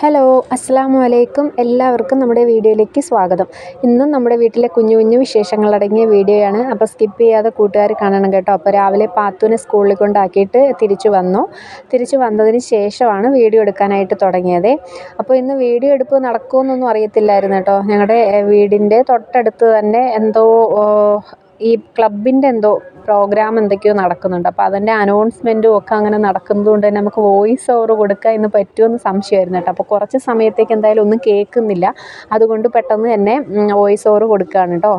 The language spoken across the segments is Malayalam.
ഹലോ അസ്സാമു അലൈക്കും എല്ലാവർക്കും നമ്മുടെ വീഡിയോയിലേക്ക് സ്വാഗതം. ഇന്നും നമ്മുടെ വീട്ടിലെ കുഞ്ഞു കുഞ്ഞു വിശേഷങ്ങളടങ്ങിയ വീഡിയോയാണ്. അപ്പോൾ സ്കിപ്പ് ചെയ്യാതെ കൂട്ടുകാർ കാണണം കേട്ടോ. അപ്പോൾ രാവിലെ പാത്തുവിനെ സ്കൂളിൽ കൊണ്ടാക്കിയിട്ട് തിരിച്ചു വന്നു. തിരിച്ചു വന്നതിന് ശേഷമാണ് വീഡിയോ എടുക്കാനായിട്ട് തുടങ്ങിയത്. അപ്പോൾ ഇന്ന് വീഡിയോ എടുപ്പ് നടക്കുമെന്നൊന്നും അറിയത്തില്ലായിരുന്നു കേട്ടോ. ഞങ്ങളുടെ വീടിന്റെ തൊട്ടടുത്ത് തന്നെ എന്തോ ഈ ക്ലബിന്റെ എന്തോ പ്രോഗ്രാം എന്തൊക്കെയോ നടക്കുന്നുണ്ട്. അപ്പോൾ അതിന്റെ അനൗൺസ്മെന്റും ഒക്കെ അങ്ങനെ നടക്കുന്നത് കൊണ്ട് തന്നെ നമുക്ക് വോയിസ് ഓവർ കൊടുക്കുക എന്ന് പറ്റുമെന്ന് സംശയമായിരുന്നു കേട്ടോ. അപ്പോൾ കുറച്ച് സമയത്തേക്ക് എന്തായാലും ഒന്നും കേൾക്കുന്നില്ല. അതുകൊണ്ട് പെട്ടെന്ന് തന്നെ വോയിസ് ഓവർ കൊടുക്കുകയാണ് കേട്ടോ.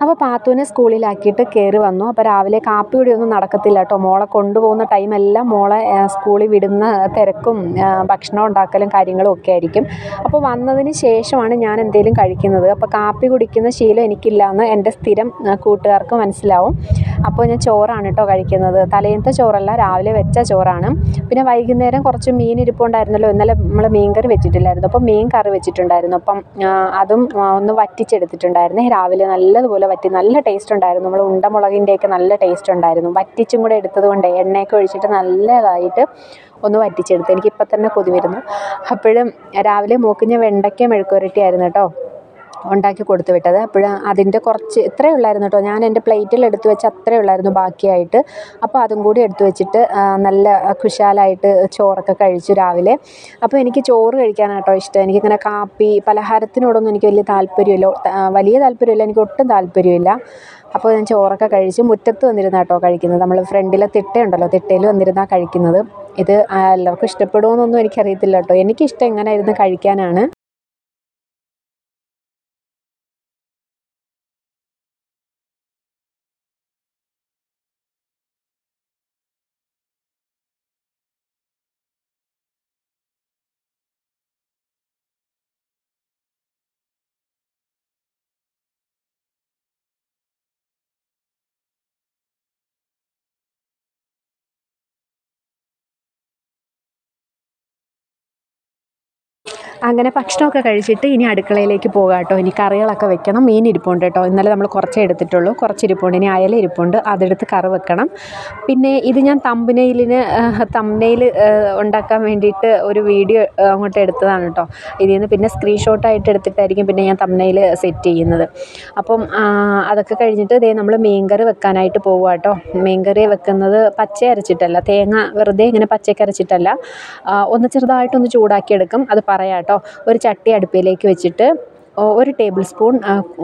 അപ്പോൾ പാത്തുവിനെ സ്കൂളിലാക്കിയിട്ട് കയറി വന്നു. അപ്പോൾ രാവിലെ കാപ്പി ഒന്നും നടക്കത്തില്ല കേട്ടോ. മോളെ കൊണ്ടുപോകുന്ന ടൈമെല്ലാം മോളെ സ്കൂളിൽ വിടുന്ന തിരക്കും ഭക്ഷണം ഉണ്ടാക്കലും കാര്യങ്ങളും ഒക്കെ ആയിരിക്കും. അപ്പോൾ വന്നതിന് ശേഷമാണ് ഞാൻ എന്തെങ്കിലും കഴിക്കുന്നത്. അപ്പോൾ കാപ്പി കുടിക്കുന്ന ശീലം എനിക്കില്ല എന്ന് എന്റെ സ്ഥിരം കൂട്ടുകാർക്ക് മനസ്സിലാവും. അപ്പോൾ ഞാൻ ചോറാണ് കേട്ടോ കഴിക്കുന്നത്. തലേന്നത്തെ ചോറല്ല രാവിലെ വെച്ച ചോറാണ്. പിന്നെ വൈകുന്നേരം കുറച്ച് മീൻ ഇരിപ്പുണ്ടായിരുന്നല്ലോ. ഇന്നലെ നമ്മൾ മീൻ കറി വെച്ചിട്ടില്ലായിരുന്നു. അപ്പോൾ മീൻ കറി വെച്ചിട്ടുണ്ടായിരുന്നു. അപ്പം അതും ഒന്ന് വറ്റിച്ചെടുത്തിട്ടുണ്ടായിരുന്നു. രാവിലെ നല്ലതുപോലെ വറ്റി നല്ല ടേസ്റ്റ് ഉണ്ടായിരുന്നു. നമ്മൾ ഉണ്ടമുളകിന്റെയൊക്കെ നല്ല ടേസ്റ്റ് ഉണ്ടായിരുന്നു. വറ്റിച്ചും കൂടെ എടുത്തത് കൊണ്ട് എണ്ണയൊക്കെ ഒഴിച്ചിട്ട് നല്ലതായിട്ട് ഒന്ന് വറ്റിച്ചെടുത്ത്. എനിക്കിപ്പോൾ തന്നെ കൊതി വരുന്നു. അപ്പോഴും രാവിലെ മൂക്കിഞ്ഞ വെണ്ടയ്ക്ക മെഴുക്കുരട്ടിയായിരുന്നു കേട്ടോ. ഉണ്ടാക്കി കൊടുത്തു വിട്ടത്. അപ്പോൾ അതിന്റെ കുറച്ച് ഇത്രയേ ഉള്ളായിരുന്നു കേട്ടോ. ഞാൻ എന്റെ പ്ലേറ്റിൽ എടുത്തു വെച്ച അത്രയേ ഉള്ളായിരുന്നു ബാക്കിയായിട്ട്. അപ്പോൾ അതും കൂടി എടുത്തു വെച്ചിട്ട് നല്ല കുശാലായിട്ട് ചോറൊക്കെ കഴിച്ചു രാവിലെ. അപ്പോൾ എനിക്ക് ചോറ് കഴിക്കാനാണ് കേട്ടോ ഇഷ്ടം. എനിക്കിങ്ങനെ കാപ്പി പലഹാരത്തിനോടൊന്നും എനിക്ക് വലിയ താല്പര്യമില്ല. വലിയ താല്പര്യമില്ല. എനിക്ക് ഒട്ടും താല്പര്യമില്ല. അപ്പോൾ ഞാൻ ചോറൊക്കെ കഴിച്ച് മുറ്റത്ത് വന്നിരുന്ന കേട്ടോ കഴിക്കുന്നത്. നമ്മൾ ഫ്രണ്ടിലെ തിട്ടയുണ്ടല്ലോ തിട്ടയിൽ വന്നിരുന്നാൽ കഴിക്കുന്നത്. ഇത് എല്ലാവർക്കും എല്ലാവർക്കും ഇഷ്ടപ്പെടുമോയെന്നൊന്നും എനിക്കറിയത്തില്ല കേട്ടോ. എനിക്കിഷ്ടം ഇങ്ങനെ ഇരുന്ന് കഴിക്കാനാണ്. അങ്ങനെ ഭക്ഷണമൊക്കെ കഴിച്ചിട്ട് ഇനി അടുക്കളയിലേക്ക് പോകാം കേട്ടോ ഇനി കറികളൊക്കെ വെക്കണം. മീൻ ഇരിപ്പുണ്ട് കേട്ടോ. ഇന്നലെ നമ്മൾ കുറച്ചേ എടുത്തിട്ടുള്ളൂ. കുറച്ച് ഇരിപ്പുണ്ട് ഇനി അയല ഇരിപ്പുണ്ട്. അതെടുത്ത് കറി വെക്കണം. പിന്നെ ഇത് ഞാൻ തമ്പനയിലിന് തമ്പനയിൽ ഉണ്ടാക്കാൻ വേണ്ടിയിട്ട് ഒരു വീഡിയോ അങ്ങോട്ട് എടുത്തതാണ് കേട്ടോ. ഇതിൽ നിന്ന് പിന്നെ സ്ക്രീൻഷോട്ടായിട്ട് എടുത്തിട്ടായിരിക്കും പിന്നെ ഞാൻ തമ്പനയിൽ സെറ്റ് ചെയ്യുന്നത്. അപ്പം അതൊക്കെ കഴിഞ്ഞിട്ട് ഇതേ നമ്മൾ മീൻകറി വെക്കാനായിട്ട് പോവുക കേട്ടോ. മീൻകറി വെക്കുന്നത് പച്ച അരച്ചിട്ടല്ല. തേങ്ങ വെറുതെ ഇങ്ങനെ പച്ചക്കരച്ചിട്ടല്ല ഒന്ന് ചെറുതായിട്ടൊന്ന് ചൂടാക്കിയെടുക്കും. അത് പറയാം കേട്ടോ. ഒരു ചട്ടി അടുപ്പിലേക്ക് വെച്ചിട്ട് ഒരു ടേബിൾ സ്പൂൺ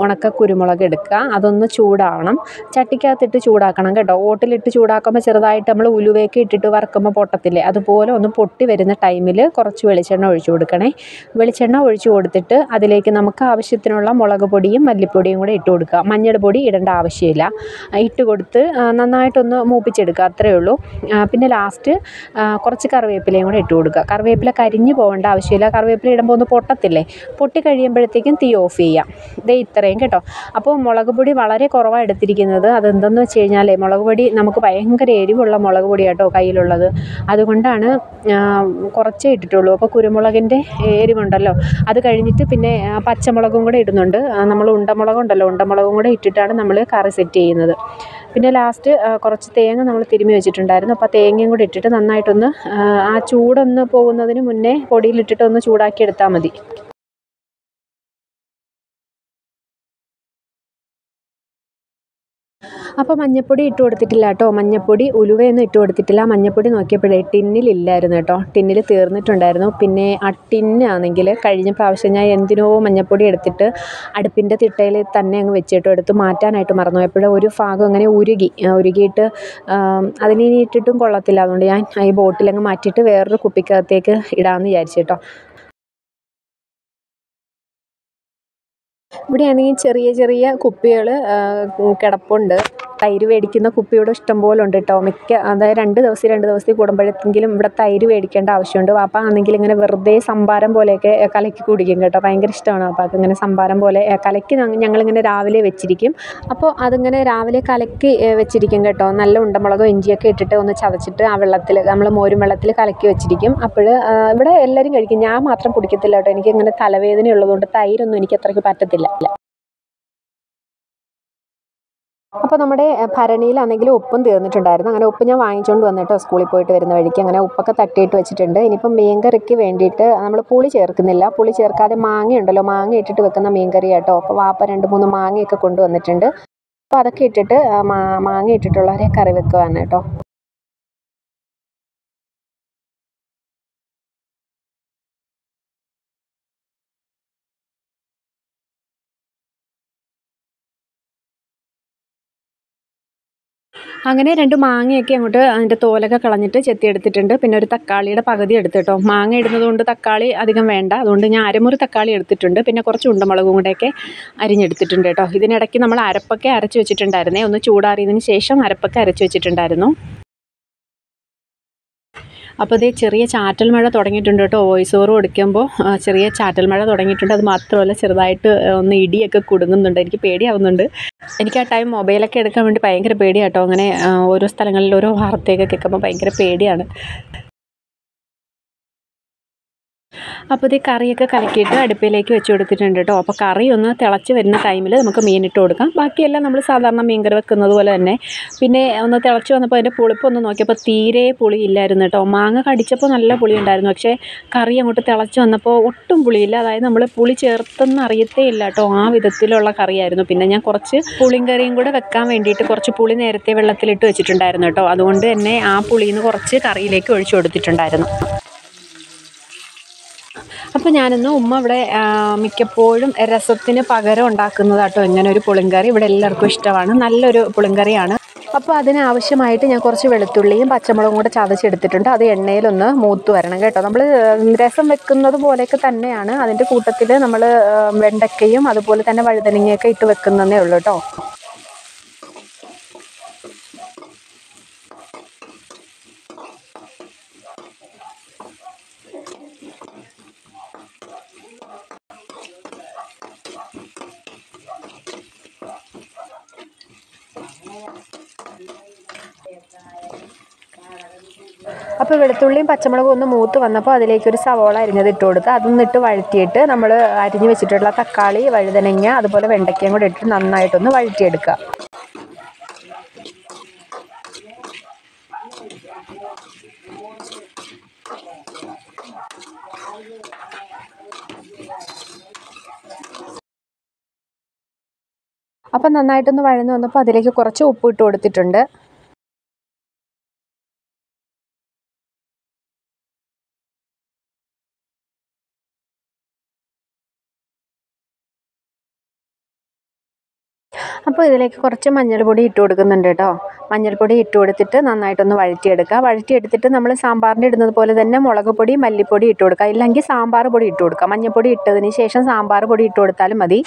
ഉണക്ക കുരുമുളക് എടുക്കുക. അതൊന്ന് ചൂടാവണം. ചട്ടിക്കകത്തിട്ട് ചൂടാക്കണം കേട്ടോ. ഓട്ടിലിട്ട് ചൂടാക്കുമ്പോൾ ചെറുതായിട്ട് നമ്മൾ ഉലുവയൊക്കെ ഇട്ടിട്ട് വറക്കുമ്പോൾ പൊട്ടത്തില്ലേ? അതുപോലെ ഒന്ന് പൊട്ടി വരുന്ന ടൈമിൽ കുറച്ച് വെളിച്ചെണ്ണ ഒഴിച്ചു കൊടുക്കണേ. വെളിച്ചെണ്ണ ഒഴിച്ചു കൊടുത്തിട്ട് അതിലേക്ക് നമുക്ക് ആവശ്യത്തിനുള്ള മുളക് പൊടിയും മല്ലിപ്പൊടിയും കൂടെ ഇട്ട് കൊടുക്കുക. മഞ്ഞൾ പൊടി ഇടേണ്ട ആവശ്യമില്ല. ഇട്ട് കൊടുത്ത് നന്നായിട്ടൊന്ന് മൂപ്പിച്ചെടുക്കുക. അത്രയേ ഉള്ളൂ. പിന്നെ ലാസ്റ്റ് കുറച്ച് കറിവേപ്പിലയും കൂടെ ഇട്ട് കൊടുക്കുക. കറിവേപ്പില കരിഞ്ഞു പോകേണ്ട ആവശ്യമില്ല. കറിവേപ്പില ഇടുമ്പോൾ ഒന്ന് പൊട്ടത്തില്ലേ? പൊട്ടി കഴിയുമ്പോഴത്തേക്കും തീ ഓഫ് ചെയ്യാം. ദേ ഇത്രയും കേട്ടോ. അപ്പോൾ മുളക് പൊടി വളരെ കുറവാണ് എടുത്തിരിക്കുന്നത്. അതെന്തെന്ന് വെച്ച് കഴിഞ്ഞാൽ മുളക് പൊടി നമുക്ക് ഭയങ്കര എരിവുള്ള മുളക് പൊടി കേട്ടോ കയ്യിലുള്ളത്. അതുകൊണ്ടാണ് കുറച്ചേ ഇട്ടിട്ടുള്ളൂ. അപ്പോൾ കുരുമുളകിന്റെ എരിവുണ്ടല്ലോ. അത് കഴിഞ്ഞിട്ട് പിന്നെ പച്ചമുളകും കൂടെ ഇടുന്നുണ്ട്. നമ്മൾ ഉണ്ടമുളകും ഉണ്ടല്ലോ. ഉണ്ടമുളകും കൂടെ ഇട്ടിട്ടാണ് നമ്മൾ കറി സെറ്റ് ചെയ്യുന്നത്. പിന്നെ ലാസ്റ്റ് കുറച്ച് തേങ്ങ നമ്മൾ തിരുമ്മി വെച്ചിട്ടുണ്ടായിരുന്നു. അപ്പോൾ തേങ്ങയും കൂടി ഇട്ടിട്ട് നന്നായിട്ടൊന്ന് ആ ചൂടൊന്ന് പോകുന്നതിന് മുന്നേ പൊടിയിലിട്ടിട്ട് ഒന്ന് ചൂടാക്കി എടുത്താൽ മതി. അപ്പോൾ മഞ്ഞപ്പൊടി ഇട്ട് കൊടുത്തിട്ടില്ല കേട്ടോ മഞ്ഞപ്പൊടി ഉലുവയൊന്നും ഇട്ട് കൊടുത്തിട്ടില്ല. മഞ്ഞപ്പൊടി നോക്കിയപ്പോഴേ ടിന്നിലില്ലായിരുന്നു കേട്ടോ ടിന്നിൽ തീർന്നിട്ടുണ്ടായിരുന്നു. പിന്നെ ആ ടിന്നാണെങ്കിൽ കഴിഞ്ഞ പ്രാവശ്യം ഞാൻ എന്തിനോ മഞ്ഞപ്പൊടി എടുത്തിട്ട് അടുപ്പിന്റെ തിട്ടയിൽ തന്നെ അങ്ങ് വെച്ചിട്ട് എടുത്ത്. മാറ്റാനായിട്ട് മറന്നു എപ്പോഴും ഒരു ഭാഗം അങ്ങനെ ഉരുകി ഉരുകിയിട്ട് അതിനിനി ഇട്ടിട്ടും കൊള്ളത്തില്ല. അതുകൊണ്ട് ഞാൻ ഈ ബോട്ടിലങ്ങ് മാറ്റിയിട്ട് വേറൊരു കുപ്പിക്കകത്തേക്ക് ഇടാമെന്ന് വിചാരിച്ചു കേട്ടോ ഇവിടെയാണെങ്കിൽ ചെറിയ ചെറിയ കുപ്പികൾ കിടപ്പുണ്ട്. തൈര് മേടിക്കുന്ന കുപ്പിയുടെ ഇഷ്ടം പോലെ ഉണ്ട് കേട്ടോ മിക്ക അതായത് രണ്ട് ദിവസം രണ്ട് ദിവസത്തിൽ കൂടുമ്പോഴെങ്കിലും ഇവിടെ തൈര് മേടിക്കേണ്ട ആവശ്യമുണ്ട്. വാപ്പ ആണെങ്കിൽ ഇങ്ങനെ വെറുതെ സംഭാരം പോലെയൊക്കെ കലക്കി കുടിക്കും കേട്ടോ. ഭയങ്കര ഇഷ്ടമാണ് വാപ്പാക്ക് ഇങ്ങനെ സംഭാരം പോലെ കലക്കി ഞങ്ങ- ഞങ്ങളിങ്ങനെ രാവിലെ വെച്ചിരിക്കും. അപ്പോൾ അതിങ്ങനെ രാവിലെ കലക്കി വെച്ചിരിക്കും കേട്ടോ. നല്ല ഉണ്ടമുളകും ഇഞ്ചിയൊക്കെ ഇട്ടിട്ട് ഒന്ന് ചതച്ചിട്ട് ആ വെള്ളത്തിൽ നമ്മൾ മോരും വെള്ളത്തിൽ കലക്കി വെച്ചിരിക്കും. അപ്പോൾ ഇവിടെ എല്ലാവരും കഴിക്കും. ഞാൻ മാത്രം കുടിക്കത്തില്ല കേട്ടോ എനിക്ക് ഇങ്ങനെ തലവേദന ഉള്ളതുകൊണ്ട് തൈരൊന്നും എനിക്ക് അത്രയ്ക്ക് പറ്റത്തില്ല. അപ്പോൾ നമ്മുടെ ഭരണിയിലാണെങ്കിലും ഉപ്പും തീർന്നിട്ടുണ്ടായിരുന്നു. അങ്ങനെ ഉപ്പ് ഞാൻ വാങ്ങിച്ചുകൊണ്ട് വന്നിട്ടോ സ്കൂളിൽ പോയിട്ട് വരുന്ന വഴിക്ക്. അങ്ങനെ ഉപ്പൊക്കെ തട്ടിയിട്ട് വെച്ചിട്ടുണ്ട്. ഇനിയിപ്പം മീൻകറിക്ക് വേണ്ടിയിട്ട് നമ്മൾ പുളി ചേർക്കുന്നില്ല. പുളി ചേർക്കാതെ മാങ്ങ ഉണ്ടല്ലോ. മാങ്ങ ഇട്ടിട്ട് വെക്കുന്ന മീൻകറി കേട്ടോ. അപ്പോൾ വാപ്പ രണ്ട് മൂന്ന് മാങ്ങയൊക്കെ കൊണ്ടുവന്നിട്ടുണ്ട്. അപ്പോൾ അതൊക്കെ ഇട്ടിട്ട് മാങ്ങ ഇട്ടിട്ടുള്ളവരെ കറി വെക്കുവാണ് കേട്ടോ. അങ്ങനെ രണ്ട് മാങ്ങയൊക്കെ അങ്ങോട്ട് അതിന്റെ തോലൊക്കെ കളഞ്ഞിട്ട് ചെത്തി എടുത്തിട്ടുണ്ട്. പിന്നെ ഒരു തക്കാളിയുടെ പകുതി എടുത്തിട്ടോ മാങ്ങ ഇടുന്നതുകൊണ്ട് തക്കാളി അധികം വേണ്ട. അതുകൊണ്ട് ഞാൻ അരമുറി തക്കാളി എടുത്തിട്ടുണ്ട്. പിന്നെ കുറച്ച് ഉണ്ടമുളകും കൂടെയൊക്കെ അരിഞ്ഞെടുത്തിട്ടുണ്ട് കേട്ടോ. ഇതിനിടയ്ക്ക് നമ്മൾ അരപ്പൊക്കെ അരച്ച് വെച്ചിട്ടുണ്ടായിരുന്നേ. ഒന്ന് ചൂടാറിയതിന് ശേഷം അരപ്പൊക്കെ അരച്ച് വെച്ചിട്ടുണ്ടായിരുന്നു. അപ്പോൾ ഇതേ ചെറിയ ചാറ്റൽ മഴ തുടങ്ങിയിട്ടുണ്ട് കേട്ടോ. വോയിസ് ഓവർ കൊടുക്കുമ്പോൾ ചെറിയ ചാറ്റൽ മഴ തുടങ്ങിയിട്ടുണ്ട്. അത് മാത്രമല്ല ചെറുതായിട്ട് ഒന്ന് ഇടിയൊക്കെ കുടുങ്ങുന്നുണ്ട്. എനിക്ക് പേടിയാവുന്നുണ്ട്. എനിക്ക് ആ ടൈം മൊബൈലൊക്കെ എടുക്കാൻ വേണ്ടി ഭയങ്കര പേടിയാട്ടോ അങ്ങനെ ഓരോ സ്ഥലങ്ങളിൽ ഓരോ വാർത്തയൊക്കെ കേൾക്കുമ്പോൾ ഭയങ്കര പേടിയാണ്. അപ്പോൾ ഇത് കറിയൊക്കെ കലക്കിയിട്ട് അടുപ്പിലേക്ക് വെച്ച് കൊടുത്തിട്ടുണ്ട് കേട്ടോ. അപ്പോൾ കറി ഒന്ന് തിളച്ച് വരുന്ന ടൈമിൽ നമുക്ക് മീനിട്ട് കൊടുക്കാം. ബാക്കിയെല്ലാം നമ്മൾ സാധാരണ മീൻ കറി വെക്കുന്നത് പോലെ തന്നെ. പിന്നെ ഒന്ന് തിളച്ച് വന്നപ്പോൾ അതിന്റെ പുളിപ്പൊന്ന് നോക്കിയപ്പോൾ തീരെ പുളി ഇല്ലായിരുന്നു കേട്ടോ. മാങ്ങ കടിച്ചപ്പോൾ നല്ല പുളി ഉണ്ടായിരുന്നു. പക്ഷേ കറി അങ്ങോട്ട് തിളച്ച് വന്നപ്പോൾ ഒട്ടും പുളിയില്ല. അതായത് നമ്മൾ പുളി ചേർത്തെന്ന് അറിയത്തേ ഇല്ല കേട്ടോ. ആ വിധത്തിലുള്ള കറിയായിരുന്നു. പിന്നെ ഞാൻ കുറച്ച് പുളിയും കറിയും കൂടെ വെക്കാൻ വേണ്ടിയിട്ട് കുറച്ച് പുളി നേരത്തെ വെള്ളത്തിലിട്ട് വെച്ചിട്ടുണ്ടായിരുന്നു കേട്ടോ. അതുകൊണ്ട് തന്നെ ആ പുളിയിൽ നിന്ന് കുറച്ച് കറിയിലേക്ക് ഒഴിച്ചു കൊടുത്തിട്ടുണ്ടായിരുന്നു. അപ്പോൾ ഞാനിന്ന് ഉമ്മ ഇവിടെ മിക്കപ്പോഴും രസത്തിന് പകരം ഉണ്ടാക്കുന്നതാട്ടോ. ഇങ്ങനെ ഒരു പുളിങ്കറി ഇവിടെ എല്ലാവർക്കും ഇഷ്ടമാണ്. നല്ലൊരു പുളിങ്കറിയാണ്. അപ്പോൾ അതിനാവശ്യമായിട്ട് ഞാൻ കുറച്ച് വെളുത്തുള്ളിയും പച്ചമുളകും കൂടെ ചതച്ചെടുത്തിട്ടുണ്ട്. അത് എണ്ണയിലൊന്ന് മൂത്ത് വരണം കേട്ടോ. നമ്മൾ രസം വെക്കുന്നത് പോലെയൊക്കെ തന്നെയാണ്. അതിന്റെ കൂട്ടത്തിൽ നമ്മൾ വെണ്ടയ്ക്കയും അതുപോലെ തന്നെ വഴുതനങ്ങയൊക്കെ ഇട്ട് വെക്കുന്നതേ ഉള്ളൂ കേട്ടോ. അപ്പോൾ വെളുത്തുള്ളിയും പച്ചമുളകും ഒന്ന് മൂത്ത് വന്നപ്പോൾ അതിലേക്ക് ഒരു സവോള അരിഞ്ഞത് ഇട്ട് കൊടുത്ത് അതൊന്ന് ഇട്ട് വഴറ്റിയിട്ട് നമ്മൾ അരിഞ്ഞ് വെച്ചിട്ടുള്ള തക്കാളി വഴുതനങ്ങ അതുപോലെ വെണ്ടയ്ക്കയും കൂടെ ഇട്ട് നന്നായിട്ടൊന്ന് വഴറ്റിയെടുക്കുക അപ്പം നന്നായിട്ടൊന്ന് വഴന്ന് വന്നപ്പോൾ അതിലേക്ക് കുറച്ച് ഉപ്പ് ഇട്ട് കൊടുത്തിട്ടുണ്ട്. അപ്പോൾ ഇതിലേക്ക് കുറച്ച് മഞ്ഞൾപ്പൊടി ഇട്ട് കൊടുക്കുന്നുണ്ട് കേട്ടോ. മഞ്ഞൾപ്പൊടി ഇട്ട് കൊടുത്തിട്ട് നന്നായിട്ടൊന്ന് വഴറ്റിയെടുക്കുക വഴറ്റിയെടുത്തിട്ട് നമ്മൾ സാമ്പാറിന്റെ ഇടുന്നത് പോലെ തന്നെ മുളക് പൊടി മല്ലിപ്പൊടി ഇട്ട് കൊടുക്കുക ഇല്ലെങ്കിൽ സാമ്പാർ പൊടി ഇട്ട് കൊടുക്കുക മഞ്ഞൾപ്പൊടി ഇട്ടതിന് ശേഷം സാമ്പാർ പൊടി ഇട്ട് കൊടുത്താലും മതി.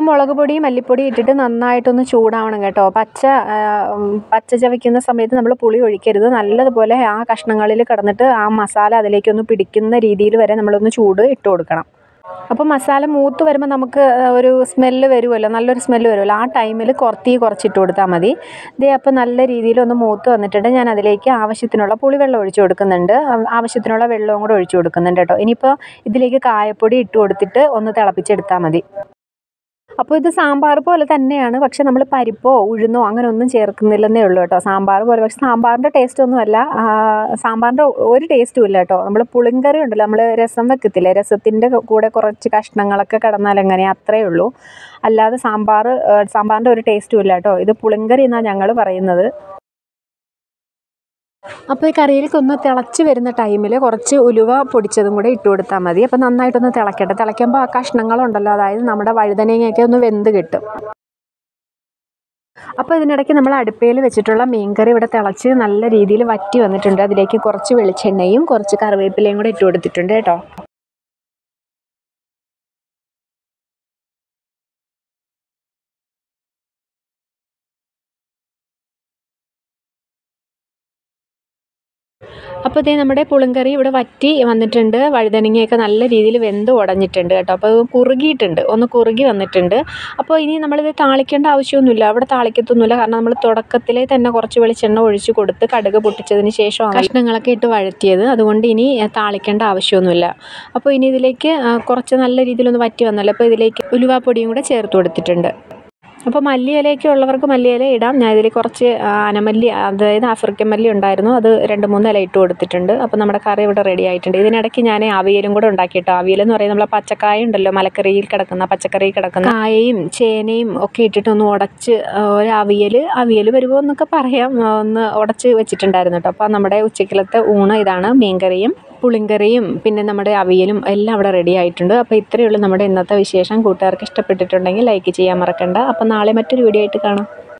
അപ്പോൾ മുളക് പൊടി മല്ലിപ്പൊടി ഇട്ടിട്ട് നന്നായിട്ടൊന്ന് ചൂടാവണം കേട്ടോ. പച്ച പച്ച ചവയ്ക്കുന്ന സമയത്ത് നമ്മൾ പുളി ഒഴിക്കരുത്. നല്ലതുപോലെ ആ കഷ്ണങ്ങളിൽ കിടന്നിട്ട് ആ മസാല അതിലേക്കൊന്ന് പിടിക്കുന്ന രീതിയിൽ വരെ നമ്മളൊന്ന് ചൂട് ഇട്ട് കൊടുക്കണം. അപ്പോൾ മസാല മൂത്ത് വരുമ്പോൾ നമുക്ക് ഒരു സ്മെല്ല് വരുമല്ലോ. നല്ലൊരു സ്മെല്ല് വരുമല്ലോ. ആ ടൈമിൽ കുറത്തി കുറച്ചിട്ട് കൊടുത്താൽ മതി. ഇതേ അപ്പോൾ നല്ല രീതിയിൽ ഒന്ന് മൂത്ത് വന്നിട്ടുണ്ട്. ഞാൻ അതിലേക്ക് ആവശ്യത്തിനുള്ള പുളിവെള്ളം ഒഴിച്ചു കൊടുക്കുന്നുണ്ട്. ആവശ്യത്തിനുള്ള വെള്ളവും കൂടെ ഒഴിച്ചു കൊടുക്കുന്നുണ്ട് കേട്ടോ. ഇനിയിപ്പോൾ ഇതിലേക്ക് കായപ്പൊടി ഇട്ട് കൊടുത്തിട്ട് ഒന്ന് തിളപ്പിച്ചെടുത്താൽ മതി. അപ്പോൾ ഇത് സാമ്പാർ പോലെ തന്നെയാണ്. പക്ഷെ നമ്മൾ പരിപ്പോ ഉഴുന്നോ അങ്ങനെ ഒന്നും ചേർക്കുന്നില്ലെന്നേ ഉള്ളൂ കേട്ടോ. സാമ്പാർ പോലെ. പക്ഷെ സാമ്പാറിന്റെ ടേസ്റ്റ് ഒന്നുമല്ല സാമ്പാറിന്റെ ഒരു ടേസ്റ്റും ഇല്ല കേട്ടോ. നമ്മൾ പുളിങ്കറി ഉണ്ടല്ലോ. നമ്മൾ രസം വെക്കത്തില്ലേ? രസത്തിന്റെ കൂടെ കുറച്ച് കഷ്ണങ്ങളൊക്കെ കിടന്നാൽ എങ്ങനെ? അത്രയേ ഉള്ളൂ. അല്ലാതെ സാമ്പാർ സാമ്പാറിന്റെ ഒരു ടേസ്റ്റും ഇല്ല കേട്ടോ. ഇത് പുളിങ്കറി എന്നാണ് ഞങ്ങൾ പറയുന്നത്. അപ്പോൾ ഈ കറിയിലേക്ക് ഒന്ന് തിളച്ച് വരുന്ന ടൈമിൽ കുറച്ച് ഉലുവ പൊടിച്ചതും കൂടെ ഇട്ട് കൊടുത്താൽ മതി. അപ്പോൾ നന്നായിട്ടൊന്ന് തിളക്കട്ടെ. തിളയ്ക്കുമ്പോൾ ആ കഷ്ണങ്ങളുണ്ടല്ലോ അതായത് നമ്മുടെ വഴുതനങ്ങയൊക്കെ ഒന്ന് വെന്ത് കിട്ടും. അപ്പോൾ ഇതിനിടയ്ക്ക് നമ്മൾ അടുപ്പയിൽ വെച്ചിട്ടുള്ള മീൻകറി ഇവിടെ തിളച്ച് നല്ല രീതിയിൽ വറ്റി വന്നിട്ടുണ്ട്. അതിലേക്ക് കുറച്ച് വെളിച്ചെണ്ണയും കുറച്ച് കറിവേപ്പിലയും കൂടെ ഇട്ട് കൊടുത്തിട്ടുണ്ട് കേട്ടോ. അപ്പോൾ ഇതേ നമ്മുടെ പുളിങ്കറി ഇവിടെ വറ്റി വന്നിട്ടുണ്ട്. വഴുതനങ്ങയൊക്കെ നല്ല രീതിയിൽ വെന്ത് ഉടഞ്ഞിട്ടുണ്ട് കേട്ടോ. അപ്പോൾ കുറുകിയിട്ടുണ്ട്. ഒന്ന് കുറുകി വന്നിട്ടുണ്ട്. അപ്പോൾ ഇനി നമ്മളിത് താളിക്കേണ്ട ആവശ്യമൊന്നുമില്ല. അവിടെ താളിക്കത്തൊന്നുമില്ല. കാരണം നമ്മൾ തുടക്കത്തിലേ തന്നെ കുറച്ച് വെളിച്ചെണ്ണ ഒഴിച്ച് കൊടുത്ത് കടുക് പൊട്ടിച്ചതിന് ശേഷമാണ് കഷ്ണങ്ങളൊക്കെ ഇട്ട് വഴറ്റിയത്. അതുകൊണ്ട് ഇനി താളിക്കേണ്ട ആവശ്യമൊന്നുമില്ല. അപ്പോൾ ഇനി ഇതിലേക്ക് കുറച്ച് നല്ല രീതിയിലൊന്ന് വറ്റി വന്നല്ലോ. അപ്പോൾ ഇതിലേക്ക് ഉലുവാപ്പൊടിയും കൂടെ ചേർത്ത് കൊടുത്തിട്ടുണ്ട്. അപ്പോൾ മല്ലിയിലയൊക്കെ ഉള്ളവർക്ക് മല്ലിയില ഇടാം. ഞാൻ ഇതിൽ കുറച്ച് അനമല്ലി അതായത് ആഫ്രിക്കൻ മല്ലി ഉണ്ടായിരുന്നു. അത് രണ്ട് മൂന്ന് ഇല ഇട്ട് കൊടുത്തിട്ടുണ്ട്. അപ്പോൾ നമ്മുടെ കറി ഇവിടെ റെഡി ആയിട്ടുണ്ട്. ഇതിനിടയ്ക്ക് ഞാൻ അവിയലും കൂടെ ഉണ്ടാക്കിയിട്ട്. അവിയൽ എന്ന് പറയുന്നത് നമ്മളെ പച്ചക്കായ ഉണ്ടല്ലോ. മലക്കറിയിൽ കിടക്കുന്ന പച്ചക്കറി കിടക്കുന്ന കായയും ചേനയും ഒക്കെ ഇട്ടിട്ടൊന്ന് ഉടച്ച് ഒരു അവിയൽ അവിയൽ വരുമോ എന്നൊക്കെ പറയാം. ഒന്ന് ഉടച്ച് വെച്ചിട്ടുണ്ടായിരുന്നു കേട്ടോ. അപ്പോൾ നമ്മുടെ ഉച്ചക്കലത്തെ ഊണ് ഇതാണ്. മീൻകറിയും പുളിങ്കറിയും പിന്നെ നമ്മുടെ അവിയലും എല്ലാം അവിടെ റെഡി ആയിട്ടുണ്ട്. അപ്പോൾ ഇത്രയേ ഉള്ളൂ നമ്മുടെ ഇന്നത്തെ വിശേഷം. കൂട്ടുകാർക്ക് ഇഷ്ടപ്പെട്ടിട്ടുണ്ടെങ്കിൽ ലൈക്ക് ചെയ്യാൻ മറക്കണ്ട. അപ്പോൾ നാളെ മറ്റൊരു വീഡിയോ ആയിട്ട് കാണാം.